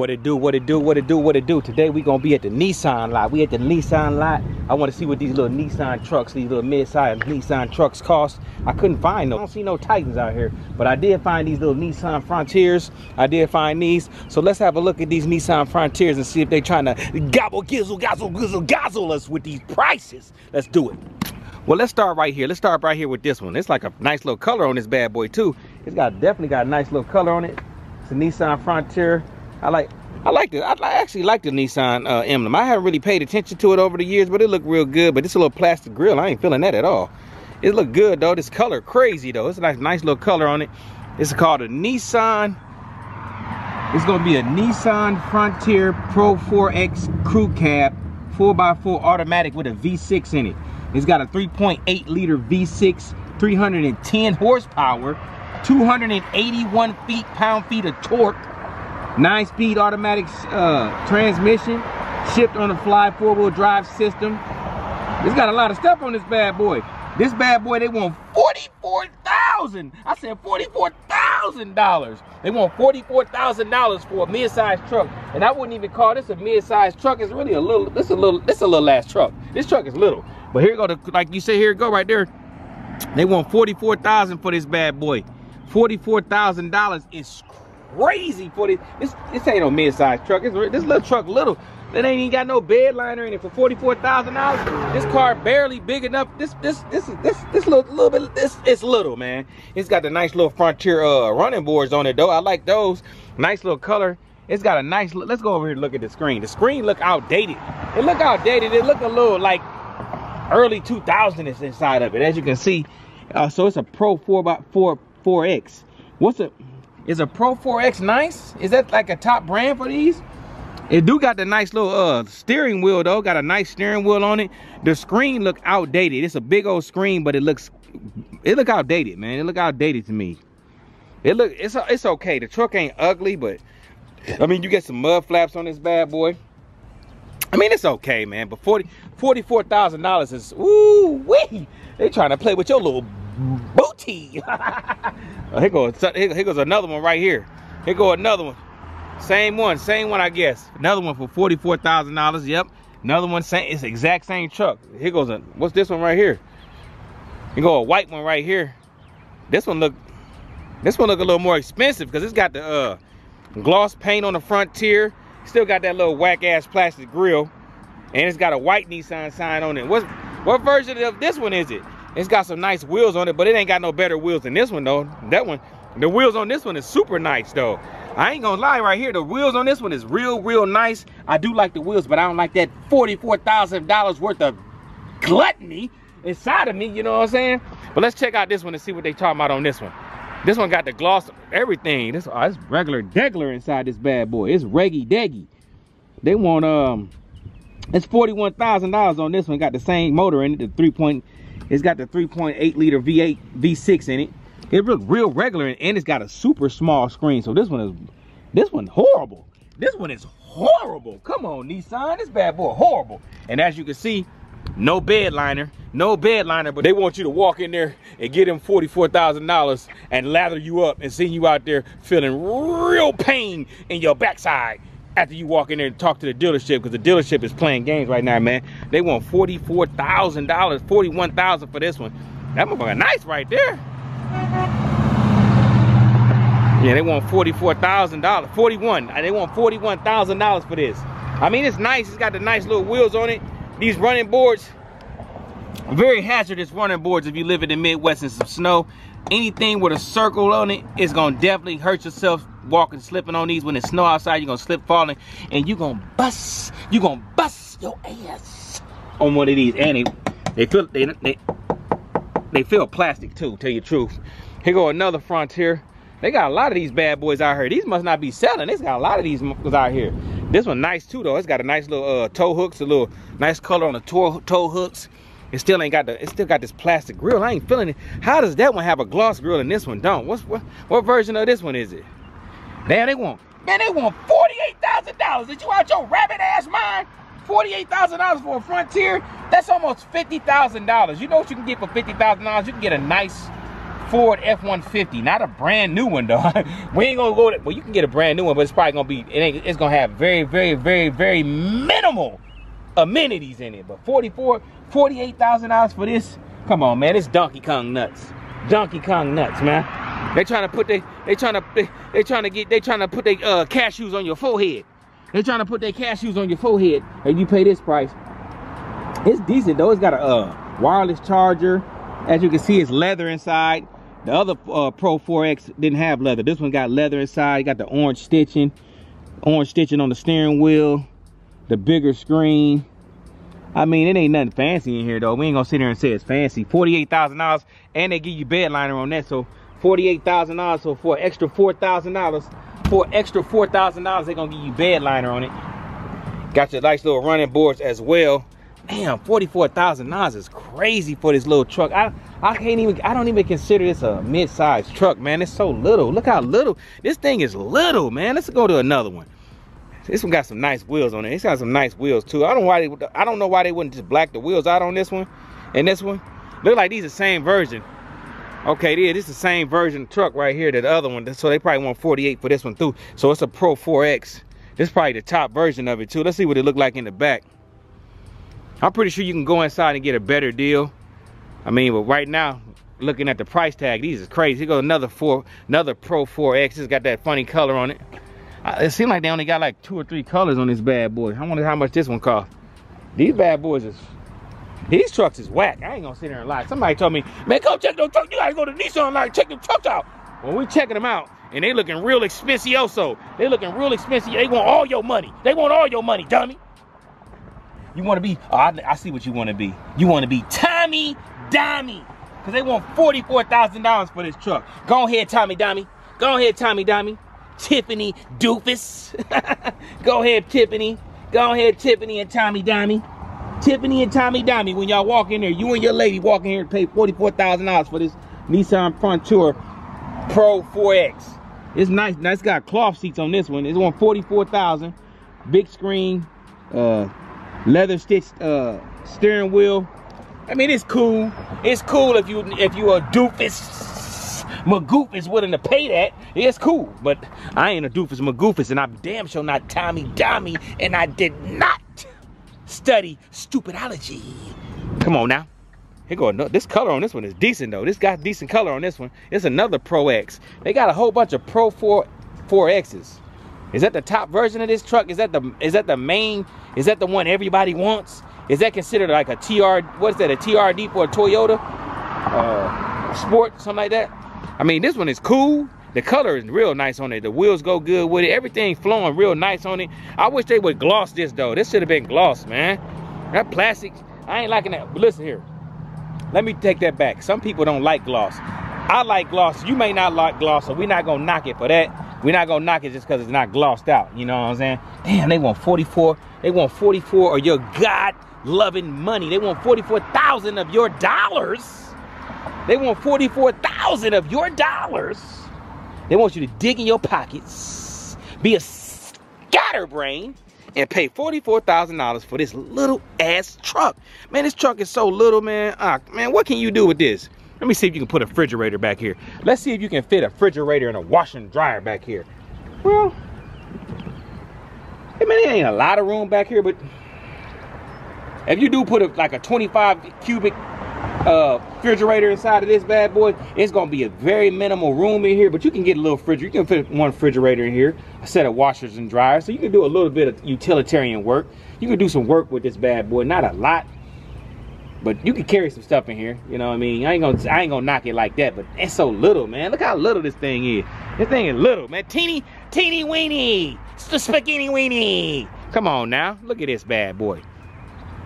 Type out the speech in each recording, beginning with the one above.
What it do, what it do, what it do, what it do. Today we gonna be at the Nissan lot. We at the Nissan lot. I wanna see what these little Nissan trucks, these little mid-size Nissan trucks cost. I couldn't find them. I don't see no Titans out here, but I did find these little Nissan Frontiers. I did find these. So let's have a look at these Nissan Frontiers and see if they trying to gobble, gizzle, gozzle, gizzle, gozzle us with these prices. Let's do it. Well, let's start right here. Let's start right here with this one. It's like a nice little color on this bad boy too. It's got definitely got a nice little color on it. It's a Nissan Frontier. I like I like it. I actually like the Nissan uh, emblem. I haven't really paid attention to it over the years, but it looked real good. But it's a little plastic grill. I ain't feeling that at all. It look good though. This color crazy though. It's a nice, nice little color on it. It's called a Nissan. It's gonna be a Nissan Frontier Pro 4X Crew Cab 4x4 automatic with a V6 in it. It's got a 3.8 liter V6, 310 horsepower, 281 feet pound feet of torque nine speed automatic uh, transmission, shift on the fly four wheel drive system. It's got a lot of stuff on this bad boy. This bad boy, they want 44000 I said $44,000. They want $44,000 for a mid-sized truck. And I wouldn't even call this a mid-sized truck. It's really a little, this is a little, this is a little ass truck. This truck is little. But here go, the, like you say, here go right there. They want 44000 for this bad boy. $44,000 is crazy for this. This, this ain't no mid-sized truck. It's, this little truck little. That ain't even got no bed liner in it for forty-four thousand dollars. This car barely big enough. This this this this this little little bit. This it's little man. It's got the nice little Frontier uh, running boards on it though. I like those. Nice little color. It's got a nice. Look. Let's go over here and look at the screen. The screen look outdated. It look outdated. It look a little like early 2000s inside of it, as you can see. Uh, so it's a Pro 4x4 4X. What's a is a Pro 4X nice? Is that like a top brand for these? It do got the nice little uh steering wheel though. Got a nice steering wheel on it. The screen look outdated. It's a big old screen, but it looks it look outdated, man. It look outdated to me. It look it's it's okay. The truck ain't ugly, but I mean you get some mud flaps on this bad boy. I mean it's okay, man. But 40 $44,000 is ooh wee. They trying to play with your little booty. here goes here goes another one right here. Here go another one. Same one, same one, I guess. Another one for forty-four thousand dollars. Yep. Another one, same. It's exact same truck. Here goes a. What's this one right here? You go a white one right here. This one look. This one look a little more expensive because it's got the uh, gloss paint on the Frontier. Still got that little whack ass plastic grill, and it's got a white Nissan sign on it. What what version of this one is it? It's got some nice wheels on it, but it ain't got no better wheels than this one though. That one, the wheels on this one is super nice though. I ain't gonna lie right here, the wheels on this one is real, real nice. I do like the wheels, but I don't like that $44,000 worth of gluttony inside of me, you know what I'm saying? But let's check out this one and see what they talking about on this one. This one got the gloss, everything. This oh, it's regular degler inside this bad boy. It's reggy deggy. They want um it's $41,000 on this one. Got the same motor in it, the 3 point it's got the 3.8 liter V8 V6 in it. It looks real regular and it's got a super small screen. So this one is this one horrible. This one is horrible. Come on, Nissan. This bad boy horrible. And as you can see, no bed liner, no bed liner, but they want you to walk in there and get them $44,000 and lather you up and send you out there feeling real pain in your backside after you walk in there and talk to the dealership because the dealership is playing games right now, man. They want $44,000, 41,000 for this one. That motherfucker nice right there. Yeah, they want $44,000, 41. Uh, they want $41,000 for this. I mean, it's nice. It's got the nice little wheels on it. These running boards, very hazardous running boards if you live in the Midwest and some snow. Anything with a circle on it is gonna definitely hurt yourself walking, slipping on these when it's snow outside. You're gonna slip falling and you're gonna bust, you're gonna bust your ass on one of these. And they, they feel, they, they, they feel plastic too, tell you the truth. Here go another Frontier. They got a lot of these bad boys out here. These must not be selling. They got a lot of these out here. This one nice too though. It's got a nice little uh, tow hooks, a little nice color on the tow, tow hooks. It still ain't got the. It still got this plastic grill. I ain't feeling it. How does that one have a gloss grill and this one don't? What's what? What version of this one is it? Damn, they want. Man, they want forty-eight thousand dollars. Did you out your rabbit ass mind? $48,000 for a Frontier, that's almost $50,000. You know what you can get for $50,000? You can get a nice Ford F-150, not a brand new one though. we ain't gonna go, to, well, you can get a brand new one, but it's probably gonna be, it it's gonna have very, very, very, very minimal amenities in it. But 44, $48,000 for this, come on, man, it's Donkey Kong nuts. Donkey Kong nuts, man. They trying to put they they trying to they, they trying to get they trying to put their uh, cashews on your forehead. They trying to put their cashews on your forehead, and you pay this price. It's decent though. It's got a uh, wireless charger. As you can see, it's leather inside. The other uh, Pro 4X didn't have leather. This one got leather inside. Got the orange stitching, orange stitching on the steering wheel, the bigger screen. I mean, it ain't nothing fancy in here though. We ain't gonna sit here and say it's fancy. $48,000 and they give you bed liner on that. So $48,000. So for extra $4,000, for extra $4,000, they're gonna give you bed liner on it. Got your nice little running boards as well. Damn, $44,000 is crazy for this little truck. I, I can't even, I don't even consider this a mid-sized truck, man. It's so little. Look how little. This thing is little, man. Let's go to another one. This one got some nice wheels on it. It's got some nice wheels too. I don't why they, I don't know why they wouldn't just black the wheels out on this one and this one. Look like these the same version. Okay, yeah, this is the same version truck right here that the other one. So they probably want 48 for this one too. So it's a Pro 4X. This is probably the top version of it too. Let's see what it look like in the back. I'm pretty sure you can go inside and get a better deal. I mean, but right now, looking at the price tag, these is crazy. Here goes another four, another Pro 4X. It's got that funny color on it. It seems like they only got like two or three colors on this bad boy. I wonder how much this one cost. These bad boys is, these trucks is whack. I ain't gonna sit there and lie. Somebody told me, man, come check those trucks. You gotta go to Nissan Line, check them trucks out. When we checking them out, and they looking real expensive. Also, They looking real expensive. They want all your money. They want all your money, dummy. You want to be, oh, I, I see what you want to be. You want to be Tommy Dummy. Because they want $44,000 for this truck. Go ahead, Tommy Dummy. Go ahead, Tommy Dummy. Tiffany Doofus. Go ahead, Tiffany. Go ahead, Tiffany and Tommy Dummy. Tiffany and Tommy Dummy, when y'all walk in there, you and your lady walk in here and pay $44,000 for this Nissan Frontier Pro 4X. It's nice. It's got cloth seats on this one. It's on 44000 Big screen. Uh, leather stitched uh, steering wheel. I mean, it's cool. It's cool if you if you a doofus magoof is willing to pay that. It's cool, but I ain't a doofus magoofus, and I'm damn sure not Tommy Dummy, and I did not study stupidology. Come on now. Here go. This color on this one is decent though. This got decent color on this one. It's another Pro X. They got a whole bunch of Pro 4 4Xs. Is that the top version of this truck? Is that the is that the main? Is that the one everybody wants? Is that considered like a TR? What's that? A TRD for a Toyota uh, Sport, something like that? I mean, this one is cool. The color is real nice on it. The wheels go good with it. Everything flowing real nice on it. I wish they would gloss this though. This should have been gloss, man. That plastic, I ain't liking that. But listen here. Let me take that back. Some people don't like gloss. I like gloss. You may not like gloss, so we're not gonna knock it for that. We're not gonna knock it just because it's not glossed out. You know what I'm saying? Damn, they want 44. They want 44 of your God loving money. They want 44,000 of your dollars. They want 44,000 of your dollars. They want you to dig in your pockets, be a scatterbrain, and pay $44,000 for this little ass truck. Man, this truck is so little, man. Ah, man, what can you do with this? Let me see if you can put a refrigerator back here. Let's see if you can fit a refrigerator and a washer and dryer back here. Well, I mean, ain't a lot of room back here, but if you do put a, like a 25 cubic uh, refrigerator inside of this bad boy, it's gonna be a very minimal room in here, but you can get a little refrigerator. You can fit one refrigerator in here, a set of washers and dryers, so you can do a little bit of utilitarian work. You can do some work with this bad boy, not a lot, but you can carry some stuff in here. You know what I mean? I ain't gonna I ain't gonna knock it like that, but it's so little, man. Look how little this thing is. This thing is little, man. Teeny, teeny weeny. It's the spaghetti weeny. Come on now. Look at this bad boy.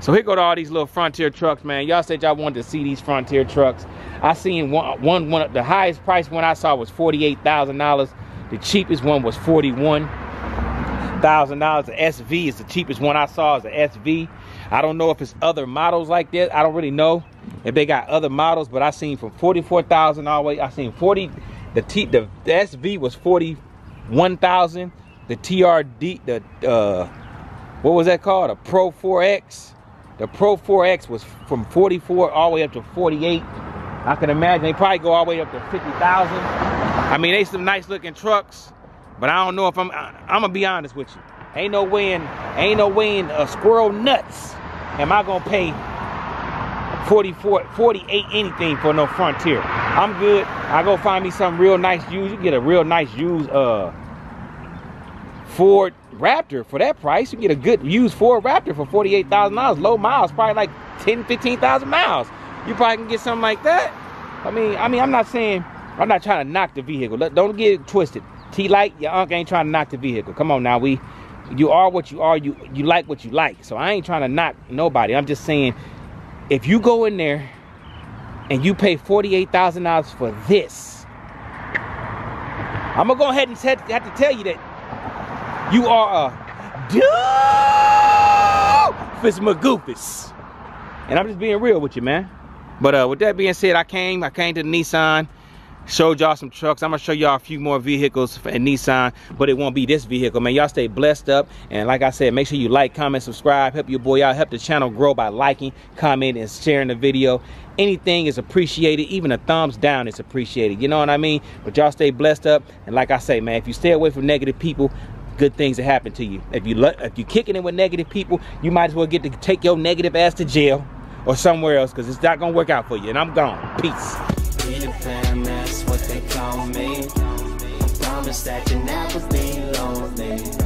So here go to all these little Frontier trucks, man. Y'all said y'all wanted to see these Frontier trucks. I seen one, one, one the highest price one I saw was $48,000. The cheapest one was $41,000. The SV is the cheapest one I saw is the SV. I don't know if it's other models like this. I don't really know if they got other models, but I seen from 44,000 all the way. I seen 40, the T, the, the SV was 41,000. The TRD, the, uh, what was that called? A Pro 4X. The Pro 4X was from 44 all the way up to 48. I can imagine they probably go all the way up to 50,000. I mean, they some nice looking trucks, but I don't know if I'm, I, I'm gonna be honest with you. Ain't no way in, ain't no way in a squirrel nuts am I gonna pay 44, 48 anything for no Frontier. I'm good. I go find me some real nice used. You get a real nice used uh, Ford Raptor for that price. You get a good used Ford Raptor for $48,000. Low miles, probably like 10, 15,000 miles. You probably can get something like that. I mean, I mean, I'm not saying, I'm not trying to knock the vehicle. Don't get it twisted. T-Lite, your uncle ain't trying to knock the vehicle. Come on now, we, you are what you are. You, you like what you like. So I ain't trying to knock nobody. I'm just saying, if you go in there and you pay $48,000 for this, I'm gonna go ahead and have to tell you that you are a doofus magoofus. And I'm just being real with you, man. But uh, with that being said, I came, I came to Nissan, showed y'all some trucks. I'm gonna show y'all a few more vehicles in Nissan, but it won't be this vehicle, man. Y'all stay blessed up. And like I said, make sure you like, comment, subscribe, help your boy out, help the channel grow by liking, commenting, and sharing the video. Anything is appreciated, even a thumbs down is appreciated. You know what I mean? But y'all stay blessed up. And like I say, man, if you stay away from negative people, good things that happen to you. If you if you kicking it with negative people, you might as well get to take your negative ass to jail or somewhere else because it's not gonna work out for you. And I'm gone. Peace. Promise that you never be lonely.